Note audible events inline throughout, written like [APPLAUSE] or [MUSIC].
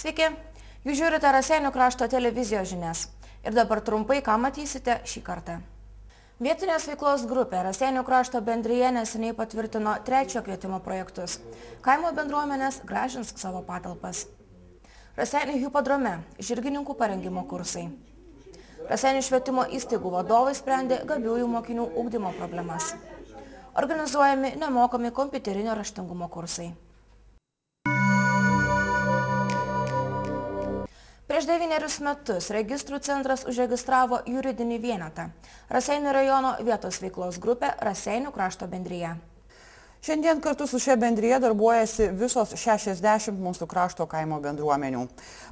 Sveiki, jūs žiūrite Raseinių krašto televizijos žinias. Ir dabar trumpai, ką matysite šį kartą. Vietinės veiklos grupė Raseinių krašto bendryje neseniai patvirtino trečio kvietimo projektus. Kaimo bendruomenės gražins savo patalpas. Raseinių hipodrome žirgininkų parengimo kursai. Raseinių švietimo įstaigų vadovai sprendė gabiųjų mokinių ugdymo problemas. Organizuojami nemokami kompiuterinio raštingumo kursai. Prieš devynerius metus registrų centras užregistravo juridinį vienetą – Raseinių rajono vietos veiklos grupė Raseinių krašto bendryje. Šiandien kartu su šia bendryje darbuojasi visos 60 mūsų krašto kaimo bendruomenių.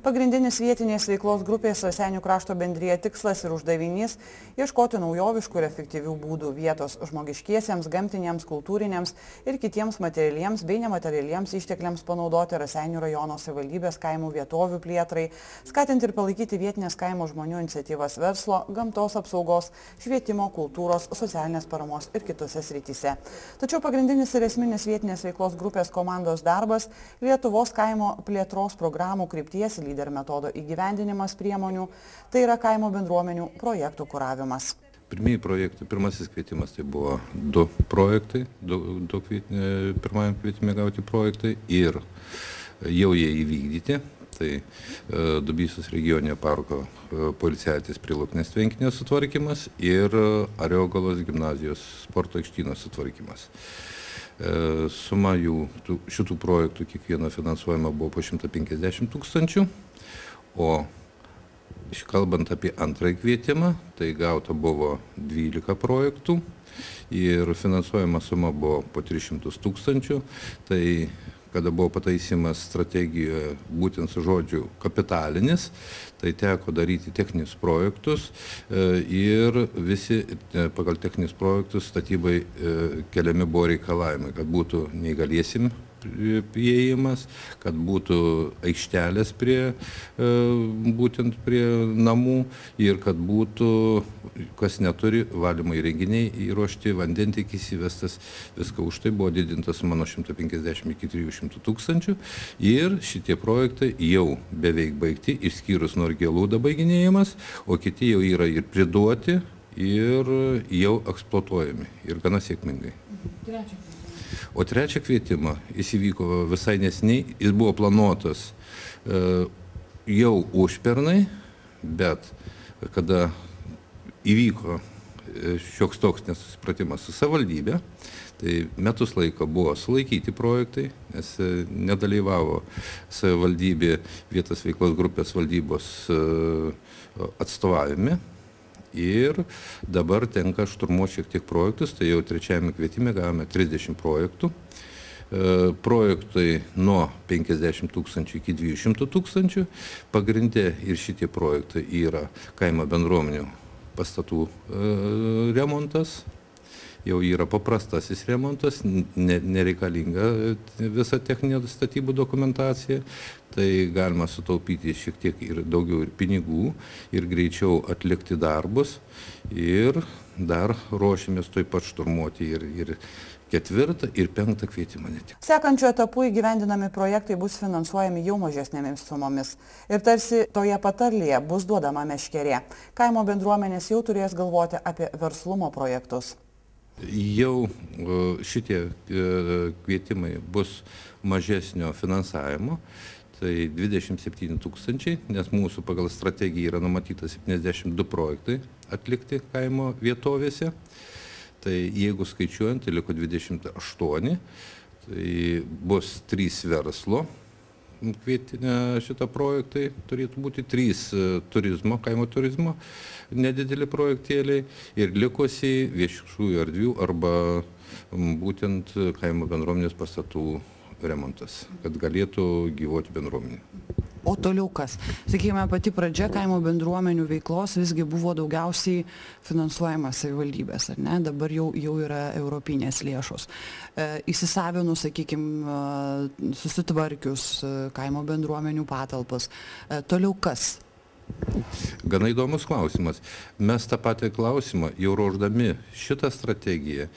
Pagrindinis vietinės veiklos grupės Rasenių krašto bendryje tikslas ir uždavinys - ieškoti naujoviškų ir efektyvių būdų vietos žmogiškiesiems, gamtiniams, kultūriniams ir kitiems materialiems bei nematerialiems ištekliams panaudoti Rasenių rajono savivaldybės kaimų vietovių plėtrai, skatinti ir palaikyti vietinės kaimo žmonių iniciatyvas verslo, gamtos apsaugos, švietimo, kultūros, socialinės paramos ir kitose srityse. Tačiau pagrindinis ir esminis vietinės veiklos grupės komandos darbas Lietuvos kaimo plėtros programų krypties lyder metodo įgyvendinimas priemonių, tai yra kaimo bendruomenių projektų kuravimas. Pirmieji projektai, pirmasis kvietimas tai buvo du projektai, du, du kvietinė, pirmajam kvietime gauti projektai ir jau jie įvykdyti. Tai e, Dubysus regioninio parko e, policijatis prilūknės tvenkinės sutvarkymas ir e, Ariogalos gimnazijos sporto aikštyno sutvarkymas. E, suma jų šitų projektų kiekvieno finansuojama buvo po 150 tūkstančių, o kalbant apie antrąjį kvietimą, tai gauta buvo 12 projektų. Ir finansuojama suma buvo po 300 tūkstančių, tai kada buvo pataisymas strategijoje būtent su žodžiu kapitalinis, tai teko daryti techninius projektus e, ir visi e, pagal techninius projektus statybai e, keliami buvo reikalavimai, kad būtų neįgaliesim įėjimas, kad būtų aikštelės prie, e, būtent prie namų ir kad būtų, kas neturi, valymo įrenginiai įruošti, vandentikis įvestas, viską už tai buvo didintas mano 150 iki 300 tūkstančių ir šitie projektai jau beveik baigti, išskyrus Norgelų dabaiginėjimas, o kiti jau yra ir priduoti ir jau eksploatuojami ir gana sėkmingai. Trečia. O trečią kvietimą jis įvyko visai nesiniai, jis buvo planuotas e, jau užpernai, bet kada įvyko e, šioks toks nesusipratimas su savivaldybė, tai metus laiko buvo sulaikyti projektai, nes e, nedalyvavo savivaldybė vietos veiklos grupės valdybos atstovavime ir dabar tenka šturmuoti šiek tiek projektus, tai jau trečiajame kvietime gavome 30 projektų. E, projektai nuo 50 tūkstančių iki 200 tūkstančių. Pagrindė ir šitie projektai yra kaimo bendruomenių pastatų e, remontas, jau yra paprastasis remontas, ne, nereikalinga visa techninė statybų dokumentacija, tai galima sutaupyti šiek tiek ir daugiau ir pinigų ir greičiau atlikti darbus ir dar ruošimės taip pat šturmuoti ir, ir ketvirtą ir penktą kvietimą ne tik. Sekančiu etapu įgyvendinami projektai bus finansuojami jau mažesnėmis sumomis. Ir tarsi toje patarlėje bus duodama meškerė. Kaimo bendruomenės jau turės galvoti apie verslumo projektus jau šitie e, kvietimai bus mažesnio finansavimo, tai 27 tūkstančiai, nes mūsų pagal strategiją yra numatyta 72 projektai atlikti kaimo vietovėse. Tai jeigu skaičiuojant, tai liko 28, tai bus 3 verslo kvietinę šitą projektai turėtų būti trys e, turizmo, kaimo turizmo nedideli projektėliai ir likusiai viešųjų erdvių arba būtent kaimo bendruomenės pastatų remontas, kad galėtų gyvuoti bendruomenė. O toliau kas? Sakykime, pati pradžia kaimo bendruomenių veiklos visgi buvo daugiausiai finansuojama savivaldybės, ar ne? Dabar jau, jau yra europinės lėšos. E, įsisavinus, sakykime, susitvarkius e, kaimo bendruomenių patalpas. E, toliau kas? Gana įdomus klausimas. Mes tą patį klausimą jau ruoždami šitą strategiją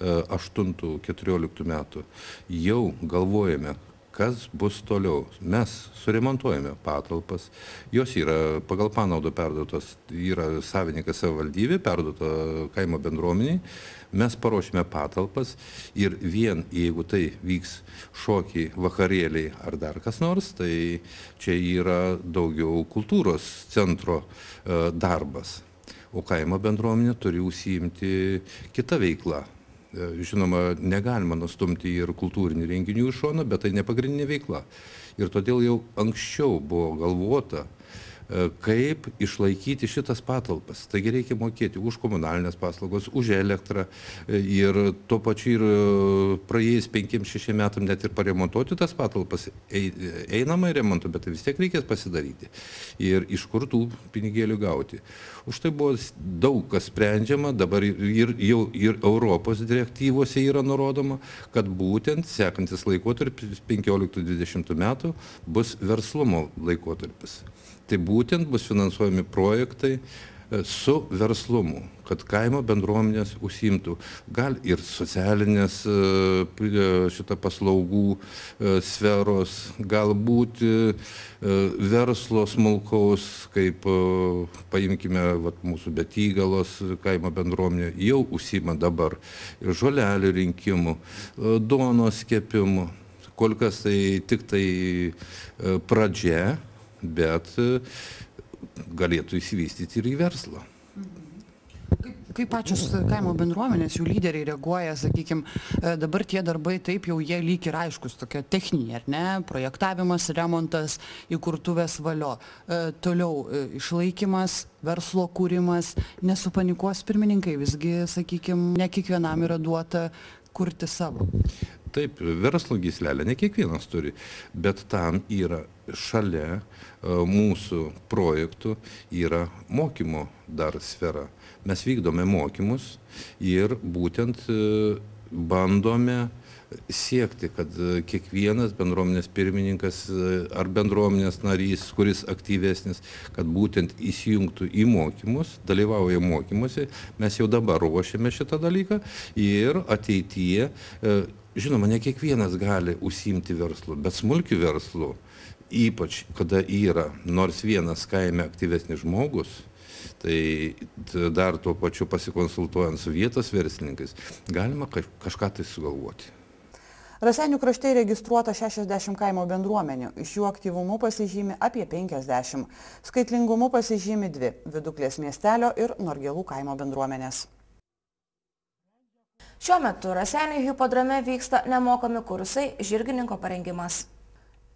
8-14 metų jau galvojame, kas bus toliau. Mes suremontuojame patalpas, jos yra pagal panaudą perduotos, yra savininkas savivaldybė, perduota kaimo bendruomeniai, mes paruošime patalpas ir vien jeigu tai vyks šokiai, vakarėliai ar dar kas nors, tai čia yra daugiau kultūros centro e, darbas. O kaimo bendruomenė turi užsiimti kitą veiklą E, žinoma, negalima nustumti ir kultūrinių renginių iš šono, bet tai ne pagrindinė veikla. Ir todėl jau anksčiau buvo galvota, E, kaip išlaikyti šitas patalpas. Taigi reikia mokėti už komunalinės paslaugos, už elektrą e, ir tuo pačiu ir e, praėjus penkiem šešiem metam net ir paremontuoti tas patalpas einamai remontu, bet tai vis tiek reikės pasidaryti. Ir iš kur tų pinigėlių gauti. Už tai buvo daug kas sprendžiama, dabar ir, jau ir Europos direktyvose yra nurodoma, kad būtent sekantis laikotarpis 15-20 metų bus verslumo laikotarpis tai būtent bus finansuojami projektai e, su verslumu, kad kaimo bendruomenės užsimtų gal ir socialinės e, e, šitą paslaugų sferos, galbūt verslo smulkaus, kaip paimkime vat, mūsų betygalos kaimo bendruomenė, jau užsima dabar ir žolelių rinkimų, duonos kepimų. Kol kas tai tik tai pradžia, bet e, galėtų įsivystyti ir į verslą. Kaip, pačios kaimo bendruomenės, jų lyderiai reaguoja, sakykime, dabar tie darbai taip jau jie lyg ir aiškus, tokia techninė, ar ne, projektavimas, remontas, įkurtuvės valio. E, toliau e, išlaikymas, verslo kūrimas, nesupanikuos pirmininkai, visgi, sakykime, ne kiekvienam yra duota kurti savo. Taip, verslo gyslelę ne kiekvienas turi, bet tam yra šalia e, mūsų projektų yra mokymo dar sfera. Mes vykdome mokymus ir būtent e, bandome siekti, kad e, kiekvienas bendruomenės pirmininkas ar bendruomenės narys, kuris aktyvesnis, kad būtent įsijungtų į mokymus, dalyvauja mokymuose. Mes jau dabar ruošiame šitą dalyką ir ateityje žinoma, ne kiekvienas gali užsiimti verslu, bet smulkių verslų, ypač kada yra nors vienas kaime aktyvesnis žmogus, tai dar tuo pačiu pasikonsultuojant su vietos verslininkais, galima kažką tai sugalvoti. Raseinių krašte registruota 60 kaimo bendruomenių, iš jų aktyvumu pasižymi apie 50, skaitlingumu pasižymi dvi - Viduklės miestelio ir Norgelų kaimo bendruomenės. Šiuo metu Raseinių hipodrome vyksta nemokami kursai žirgininko parengimas.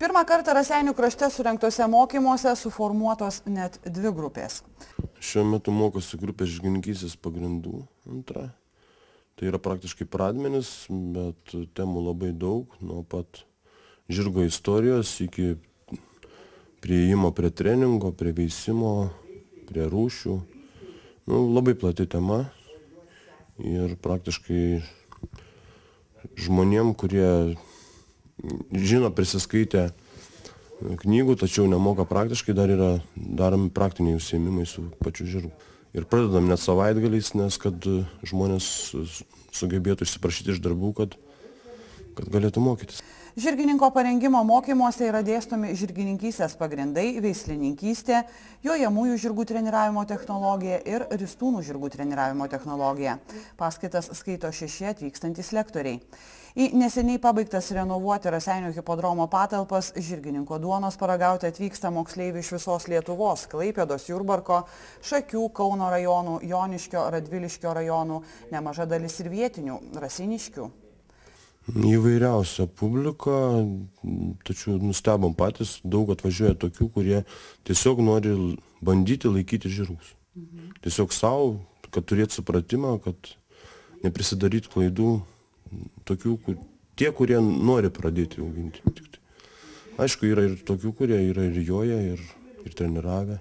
Pirmą kartą Raseinių krašte surinktuose mokymuose suformuotos net dvi grupės. Šiuo metu mokosi grupė žirgininkysės pagrindų antra. Tai yra praktiškai pradmenis, bet temų labai daug, nuo pat žirgo istorijos iki prieimo prie treningo, prie veisimo, prie rūšių. Nu, labai plati tema, ir praktiškai žmonėm, kurie žino prisiskaitę knygų, tačiau nemoka praktiškai, dar yra daromi praktiniai užsiemimai su pačiu žiru. Ir pradedam net savaitgaliais, nes kad žmonės sugebėtų išsiprašyti iš darbų, kad, kad galėtų mokytis. Žirgininko parengimo mokymuose yra dėstomi žirgininkystės pagrindai, veislininkystė, jojamųjų žirgų treniravimo technologija ir ristūnų žirgų treniravimo technologija. Paskaitas skaito šeši atvykstantis lektoriai. Į neseniai pabaigtas renovuoti Raseinių hipodromo patalpas žirgininko duonos paragauti atvyksta moksleivių iš visos Lietuvos, Klaipėdos, Jurbarko, Šakių, Kauno rajonų, Joniškio, Radviliškio rajonų, nemaža dalis ir vietinių, Rasiniškių. Įvairiausia publika, tačiau nustebom patys, daug atvažiuoja tokių, kurie tiesiog nori bandyti laikyti žirgus. Mhm. Tiesiog savo, kad turėtų supratimą, kad neprisidarytų klaidų tokių, kur, tie, kurie nori pradėti auginti. Tik tai. Aišku, yra ir tokių, kurie yra ir joja, ir, ir treniravę.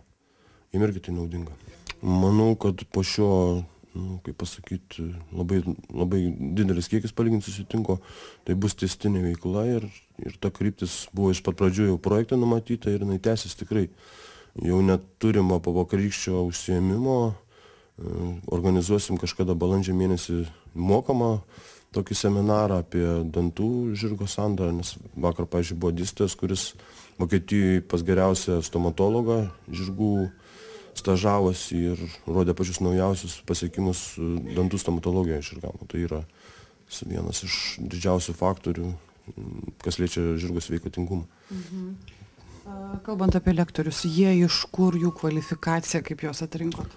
Jiem irgi tai naudinga. Manau, kad po šio nu, kaip pasakyt, labai, labai didelis kiekis palyginti susitinko, tai bus testinė veikla ir, ir ta kryptis buvo iš pat pradžių jau projekte numatyta ir jinai tęsis tikrai. jau neturimo po vakarykščio užsiėmimo e, organizuosim kažkada balandžio mėnesį mokamą tokį seminarą apie dantų žirgo sandarą, nes vakar, pažiūrėjau, buvo dėstytojas, kuris Vokietijoje pas geriausią stomatologą žirgų stažavosi ir rodė pačius naujausius pasiekimus dantų stomatologijoje žirgam. Tai yra vienas iš didžiausių faktorių, kas liečia žirgo sveikatingumą. Mhm. Kalbant apie lektorius, jie iš kur jų kvalifikacija, kaip juos atrinkot?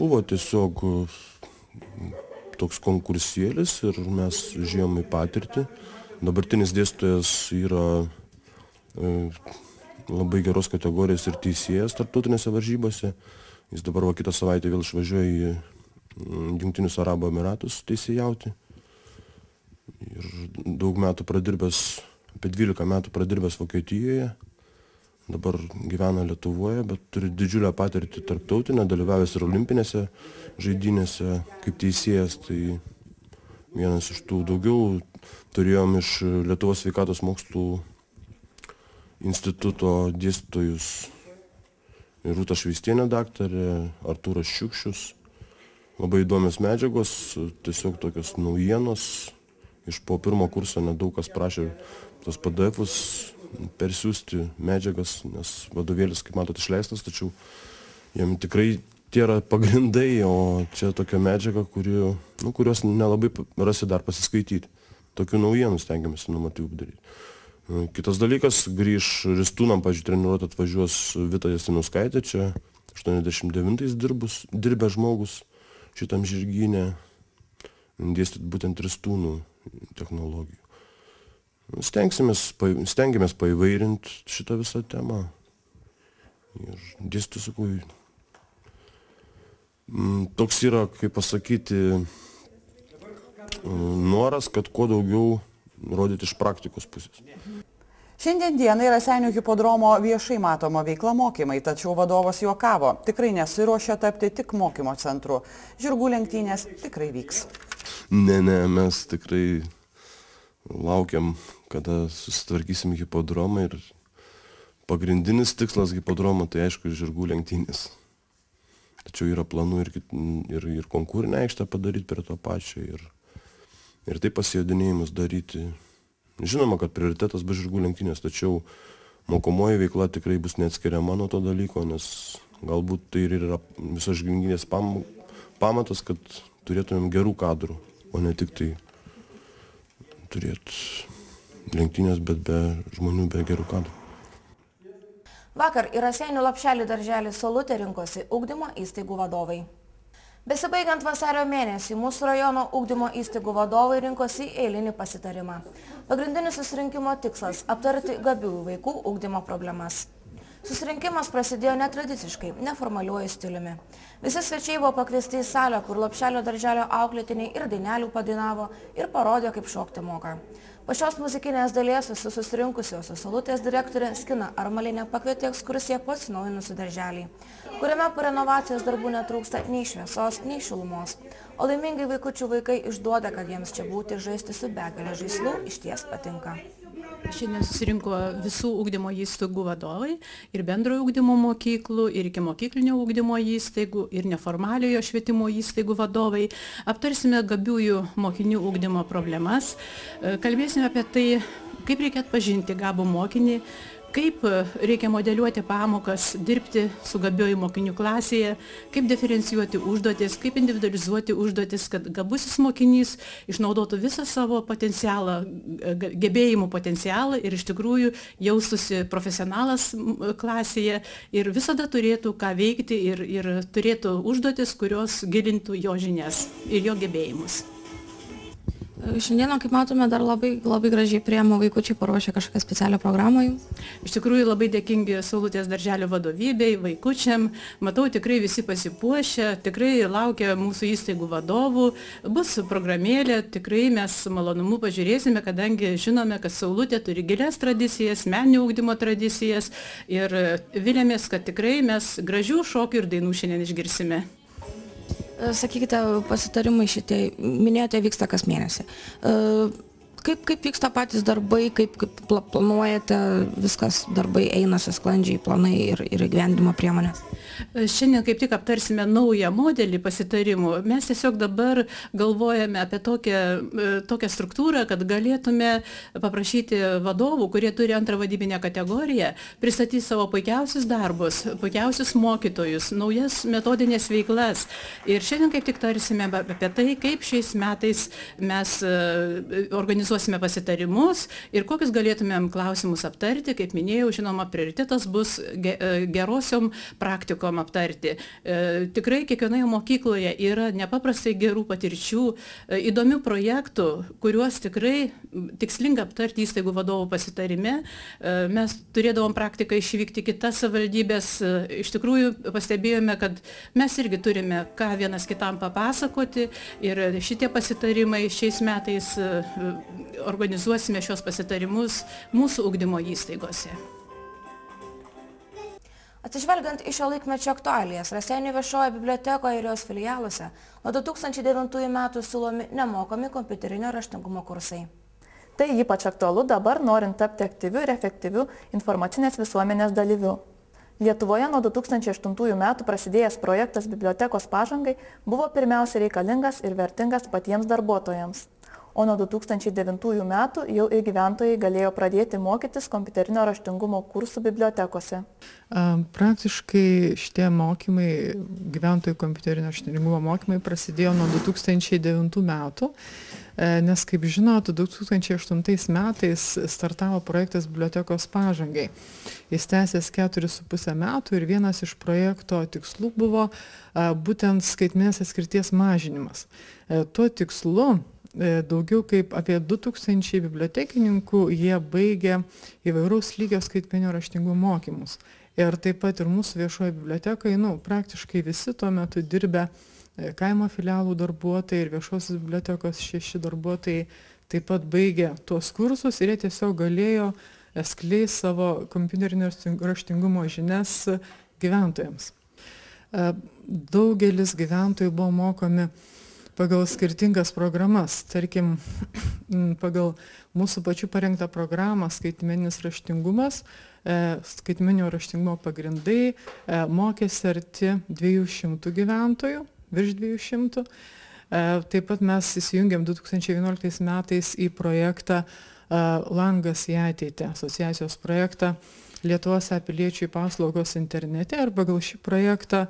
Buvo tiesiog toks konkursėlis ir mes žiūrėjom į patirtį. Dabartinis dėstytojas yra e, labai geros kategorijos ir teisėjas tarptautinėse varžybose. Jis dabar va kitą savaitę vėl išvažiuoja į mm, Junktinius Arabų Emiratus teisėjauti. Ir daug metų pradirbęs, apie 12 metų pradirbęs Vokietijoje dabar gyvena Lietuvoje, bet turi didžiulę patirtį tarptautinę, dalyvavęs ir olimpinėse žaidynėse kaip teisėjas. Tai vienas iš tų daugiau turėjom iš Lietuvos sveikatos mokslų instituto dėstytojus Rūta Šveistienė daktarė, Artūras Šiukščius. Labai įdomios medžiagos, tiesiog tokios naujienos. Iš po pirmo kurso nedaug kas prašė tos PDF'us persiųsti medžiagas, nes vadovėlis, kaip matot, išleistas, tačiau jam tikrai tie yra pagrindai, o čia tokia medžiaga, kuri, nu, kurios nelabai rasi dar pasiskaityti. Tokių naujienų stengiamės inovatyvų daryti. Nu, kitas dalykas, grįž Ristūnam, pažiūrėjau, treniruoti atvažiuos Vita Jasinuskaitė, čia 89-ais dirbus, dirbę žmogus šitam žirgynė, dėstyti būtent Ristūnų technologijų. Stengsimės, stengiamės paivairinti šitą visą temą. Ir dėstytų, sakau, mm, toks yra, kaip pasakyti, mm, noras, kad kuo daugiau rodyti iš praktikos pusės. Šiandien dienai Raseinių hipodromo viešai matoma veikla mokymai, tačiau vadovas juokavo, tikrai nesiuošia tapti tik mokymo centru. Žirgų lenktynės tikrai vyks. Ne, ne, mes tikrai laukiam kada susitvarkysim hipodromą ir pagrindinis tikslas hipodromo tai aišku žirgų lenktynės. Tačiau yra planų ir, ir, ir konkūrinę aikštę padaryti prie to pačio ir, ir taip pasijodinėjimus daryti. Žinoma, kad prioritetas bus žirgų lenktynės, tačiau mokomoji veikla tikrai bus neatskiriama nuo to dalyko, nes galbūt tai ir yra visos žirginės pam, pamatas, kad turėtumėm gerų kadrų, o ne tik tai turėti lenktynės, bet be žmonių, be gerų kadrų. Vakar į Raseinių lapšelį darželį Solutė rinkosi ugdymo įstaigų vadovai. Besibaigiant vasario mėnesį, mūsų rajono ugdymo įstaigų vadovai rinkosi eilinį pasitarimą. Pagrindinis susirinkimo tikslas – aptarti gabiųjų vaikų ugdymo problemas. Susirinkimas prasidėjo netradiciškai, neformaliuoju stiliumi. Visi svečiai buvo pakviesti į salę, kur Lopšelio darželio auklėtiniai ir dainelių padainavo ir parodė, kaip šokti moka. Po šios muzikinės dalies visus susirinkusiosios salutės direktorė Skina Armalinė pakvietė ekskursiją po atsinaujinusių darželį, kuriame po renovacijos darbų netrūksta nei šviesos, nei šilumos. O laimingai vaikučių vaikai išduoda, kad jiems čia būti žaisti su begalė žaislų išties patinka. Šiandien susirinko visų ugdymo įstaigų vadovai ir bendrojo ugdymo mokyklų, ir iki mokyklinio ugdymo įstaigų, ir neformaliojo švietimo įstaigų vadovai. Aptarsime gabiųjų mokinių ugdymo problemas, kalbėsime apie tai, kaip reikia atpažinti gabų mokinį, kaip e, reikia modeliuoti pamokas, dirbti su gabiuoju mokiniu klasėje, kaip diferencijuoti užduotis, kaip individualizuoti užduotis, kad gabusis mokinys išnaudotų visą savo potencialą, gebėjimų potencialą ir iš tikrųjų jaustųsi profesionalas klasėje ir visada turėtų ką veikti ir, ir turėtų užduotis, kurios gilintų jo žinias ir jo gebėjimus. Šiandieną, kaip matome, dar labai, labai gražiai priemo vaikučiai paruošę kažkokią specialią programą jums. Iš tikrųjų labai dėkingi Saulutės darželio vadovybei, vaikučiam. Matau, tikrai visi pasipuošę, tikrai laukia mūsų įstaigų vadovų. Bus programėlė, tikrai mes su malonumu pažiūrėsime, kadangi žinome, kad Saulutė turi gilias tradicijas, meninio ūkdymo tradicijas ir vilėmės, kad tikrai mes gražių šokių ir dainų šiandien išgirsime. Sakykite, pasitarimai šitie, minėjote, vyksta kas mėnesį. kaip kaip vyksta patys darbai kaip kaip pla planuojate viskas darbai einasi sklandžiai planai ir ir įgyvendinimo priemonės Šiandien kaip tik aptarsime naują modelį pasitarimų. Mes tiesiog dabar galvojame apie tokią, e, tokią struktūrą, kad galėtume paprašyti vadovų, kurie turi antrą vadybinę kategoriją, pristatyti savo puikiausius darbus, puikiausius mokytojus, naujas metodinės veiklas. Ir šiandien kaip tik tarsime apie tai, kaip šiais metais mes e, organizuosime pasitarimus ir kokius galėtumėm klausimus aptarti. Kaip minėjau, žinoma, prioritetas bus e, gerosiom praktikom prašom aptarti. E, tikrai kiekvienoje mokykloje yra nepaprastai gerų patirčių, e, įdomių projektų, kuriuos tikrai tikslinga aptarti įstaigų vadovų pasitarime. E, mes turėdavom praktiką išvykti kitas savivaldybės. Iš tikrųjų pastebėjome, kad mes irgi turime ką vienas kitam papasakoti ir šitie pasitarimai šiais metais organizuosime šios pasitarimus mūsų ugdymo įstaigose. Atsižvelgiant į šio laikmečio aktualijas, Raseinių viešojo bibliotekoje ir jos filialuose nuo 2009 metų siūlomi nemokami kompiuterinio raštingumo kursai. Tai ypač aktualu dabar, norint tapti aktyviu ir efektyviu informacinės visuomenės dalyviu. Lietuvoje nuo 2008 metų prasidėjęs projektas bibliotekos pažangai buvo pirmiausia reikalingas ir vertingas patiems darbuotojams o nuo 2009 metų jau ir gyventojai galėjo pradėti mokytis kompiuterinio raštingumo kursų bibliotekose. Praktiškai šitie mokymai, gyventojų kompiuterinio raštingumo mokymai prasidėjo nuo 2009 metų, e, nes kaip žinot, 2008 metais startavo projektas bibliotekos pažangai. Jis tęsės 4,5 metų ir vienas iš projekto tikslų buvo būtent skaitminės atskirties mažinimas. E, tuo tikslu daugiau kaip apie 2000 bibliotekininkų jie baigė įvairaus lygio skaitmenio raštingumo mokymus. Ir taip pat ir mūsų viešoje bibliotekoje, nu, praktiškai visi tuo metu dirbę e, kaimo filialų darbuotojai ir viešosios bibliotekos šeši darbuotojai taip pat baigė tuos kursus ir jie tiesiog galėjo e, skleisti savo kompiuterinio raštingumo žinias gyventojams. Daugelis gyventojų buvo mokomi pagal skirtingas programas. Tarkim, [CLEARS THROAT] pagal mūsų pačių parengtą programą skaitmeninis raštingumas, e, skaitmeninio raštingumo pagrindai e, mokėsi arti 200 gyventojų, virš 200. E, taip pat mes įsijungėm 2011 metais į projektą Langas į ateitį, asociacijos projektą Lietuvos piliečių paslaugos internete ir pagal šį projektą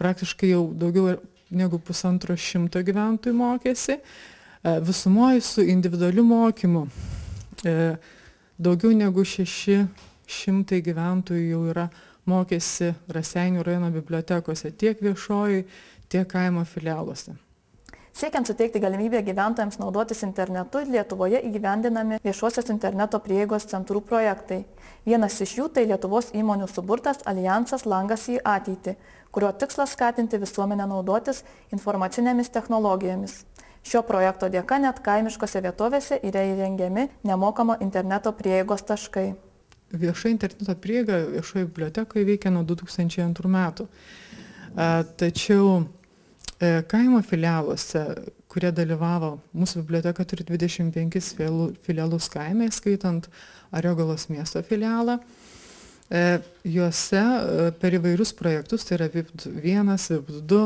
praktiškai jau daugiau negu pusantro šimto gyventojų mokėsi. E, Visumoji su individualiu mokymu e, daugiau negu šeši šimtai gyventojų jau yra mokėsi Raseinių rajono bibliotekose tiek viešoji, tiek kaimo filialuose. Siekiant suteikti galimybę gyventojams naudotis internetu, Lietuvoje įgyvendinami viešosios interneto prieigos centrų projektai. Vienas iš jų tai Lietuvos įmonių suburtas Alijansas Langas į ateitį, kurio tikslas skatinti visuomenę naudotis informacinėmis technologijomis. Šio projekto dėka net kaimiškose vietovėse yra įrengiami nemokamo interneto prieigos taškai. Vieša interneto prieiga viešoje bibliotekoje veikia nuo 2002 metų. Tačiau E, kaimo filialuose, kurie dalyvavo, mūsų biblioteka turi 25 filialus kaime, skaitant Ariogalos miesto filialą. E, juose e, per įvairius projektus, tai yra VIP1, VIP2,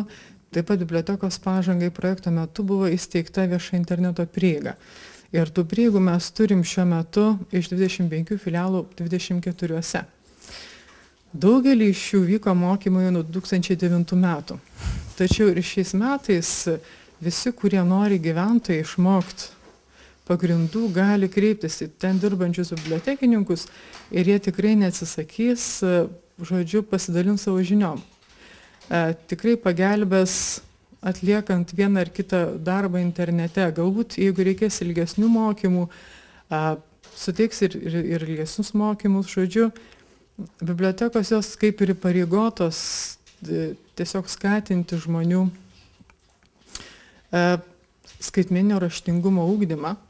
taip pat bibliotekos pažangai projekto metu buvo įsteigta vieša interneto prieiga. Ir tų prieigų mes turim šiuo metu iš 25 filialų 24. Daugelį iš jų vyko mokymai nuo 2009 metų. Tačiau ir šiais metais visi, kurie nori gyventojai išmokti pagrindų, gali kreiptis į ten dirbančius bibliotekininkus ir jie tikrai neatsisakys, žodžiu, pasidalins savo žiniom. E, tikrai pagelbės atliekant vieną ar kitą darbą internete. Galbūt, jeigu reikės ilgesnių mokymų, e, suteiks ir, ir, ir ilgesnius mokymus, žodžiu, bibliotekos jos kaip ir pareigotos tiesiog skatinti žmonių e, skaitmeninio raštingumo ūkdymą, e,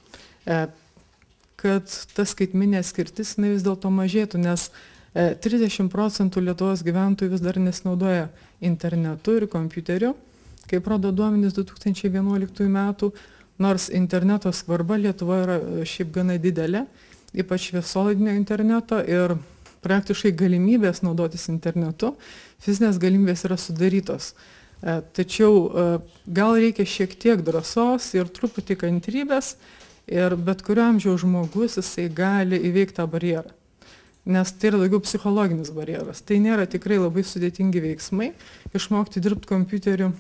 kad ta skaitminė skirtis vis dėlto mažėtų, nes 30 e, procentų Lietuvos gyventojų vis dar nesinaudoja internetu ir kompiuteriu. Kaip rodo duomenys 2011 metų, nors interneto svarba Lietuvoje yra e, šiaip gana didelė, ypač šviesolaidinio interneto ir praktiškai galimybės naudotis internetu, fizinės galimybės yra sudarytos. E, tačiau e, gal reikia šiek tiek drąsos ir truputį kantrybės ir bet kurio amžiaus žmogus jisai gali įveikti tą barjerą. Nes tai yra daugiau psichologinis barjeras. Tai nėra tikrai labai sudėtingi veiksmai. Išmokti dirbti kompiuteriu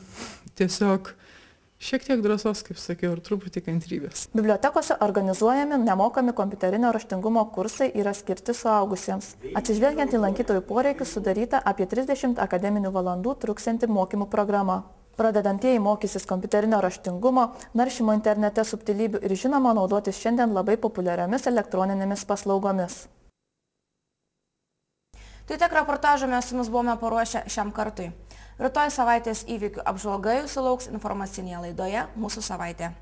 tiesiog šiek tiek drąsos, kaip sakiau, ir truputį kantrybės. Bibliotekose organizuojami nemokami kompiuterinio raštingumo kursai yra skirti suaugusiems. Atsižvelgiant į lankytojų poreikius sudaryta apie 30 akademinių valandų truksianti mokymų programa. Pradedantieji mokysis kompiuterinio raštingumo, naršymo internete subtilybių ir žinoma naudotis šiandien labai populiariamis elektroninėmis paslaugomis. Tai tiek reportažą mes jums buvome paruošę šiam kartui. Rytoj savaitės įvykių apžvalga jūsų lauks informacinėje laidoje Mūsų savaitė.